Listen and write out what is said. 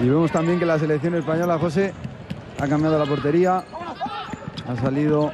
Y vemos también que la selección española, José, ha cambiado la portería. Ha salido